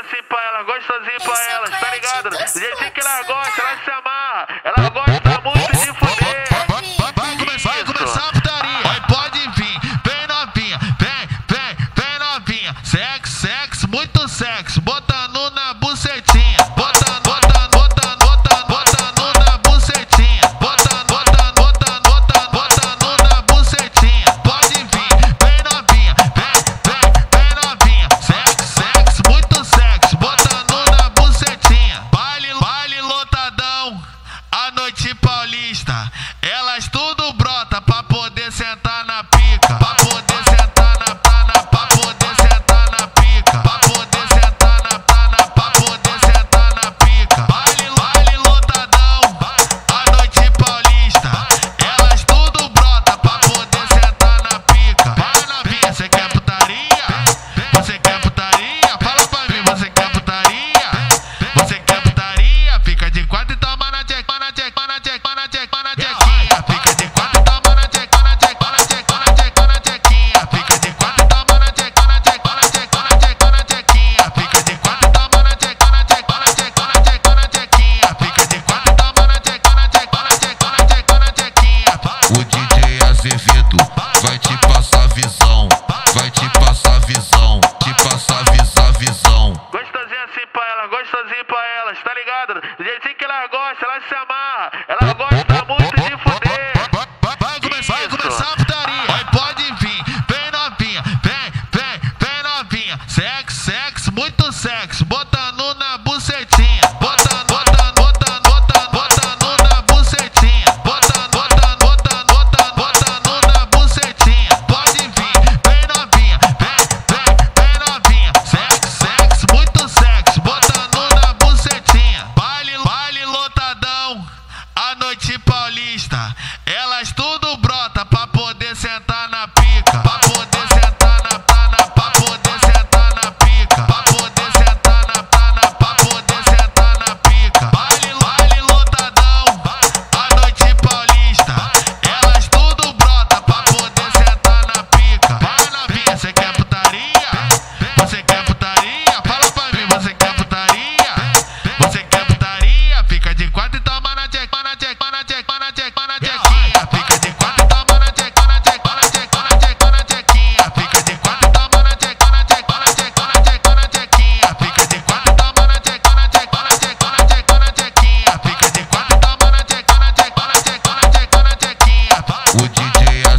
assim pra ela, gostosinho pra ela, tá ligado? Do jeitinho que ela gosta, ela se amarra. Ela gosta muito de fuder. Vai começar, vai começar a putaria. Vai, pode vir. Vem novinha, vem, vem, vem novinha. Sexo. conhece, ela se amarra. Ela gosta muito de fuder. Vai, vai começar, vai começar a putaria. Aí pode vir, vem novinha, vem, vem, vem novinha. Sexo. Paulista.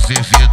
sí, sí.